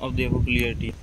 of the availability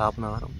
साफ़ ना आ रहा हूँ।